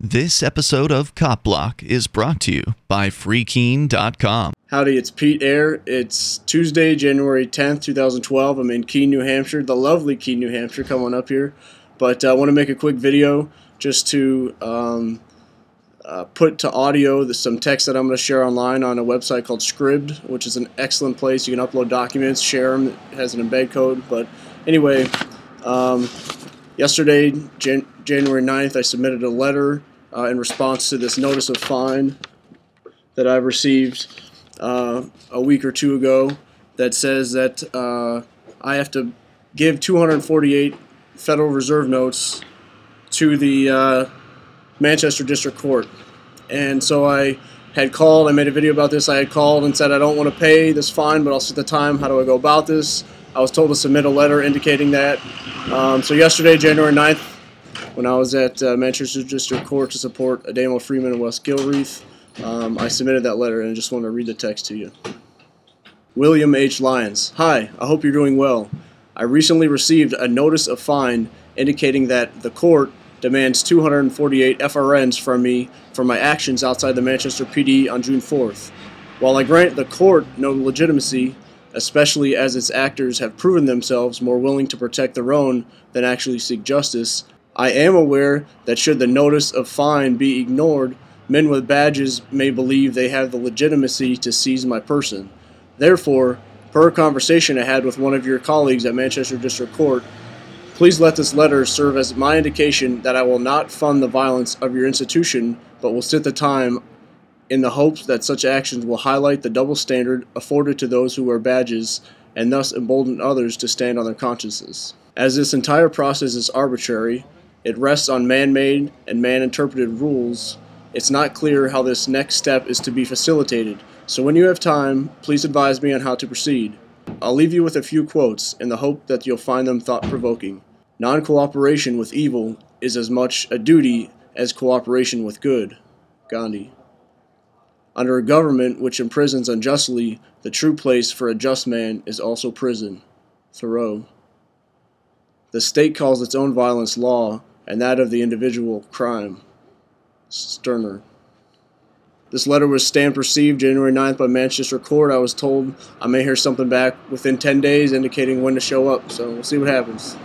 This episode of Cop Block is brought to you by FreeKeene.com. Howdy, it's Pete Eyre. It's Tuesday, January 10th, 2012. I'm in Keene, New Hampshire, the lovely Keene, New Hampshire, coming up here. But uh, I want to make a quick video just to um, uh, put to audio the, some text that I'm going to share online on a website called Scribd, which is an excellent place. You can upload documents, share them. It has an embed code. But anyway, um, yesterday, Jan January 9th, I submitted a letter uh, in response to this notice of fine that I've received uh, a week or two ago that says that uh, I have to give 248 Federal Reserve notes to the uh, Manchester District Court. And so I had called, I made a video about this, I had called and said I don't want to pay this fine, but I'll set the time, how do I go about this? I was told to submit a letter indicating that. Um, so yesterday, January 9th, when I was at uh, Manchester District Court to support Ademo Freeman and Wes Gilreath, um, I submitted that letter and just want to read the text to you. William H. Lyons. Hi, I hope you're doing well. I recently received a notice of fine indicating that the court demands 248 FRNs from me for my actions outside the Manchester PD on June 4th. While I grant the court no legitimacy, especially as its actors have proven themselves more willing to protect their own than actually seek justice, I am aware that should the notice of fine be ignored, men with badges may believe they have the legitimacy to seize my person. Therefore, per conversation I had with one of your colleagues at Manchester District Court, please let this letter serve as my indication that I will not fund the violence of your institution, but will sit the time in the hopes that such actions will highlight the double standard afforded to those who wear badges and thus embolden others to stand on their consciences. As this entire process is arbitrary, it rests on man made and man interpreted rules. It's not clear how this next step is to be facilitated, so when you have time, please advise me on how to proceed. I'll leave you with a few quotes in the hope that you'll find them thought provoking. Non cooperation with evil is as much a duty as cooperation with good. Gandhi. Under a government which imprisons unjustly, the true place for a just man is also prison. Thoreau. The state calls its own violence law, and that of the individual crime. Stirner. This letter was stamped received January 9th by Manchester Court. I was told I may hear something back within 10 days indicating when to show up, so we'll see what happens.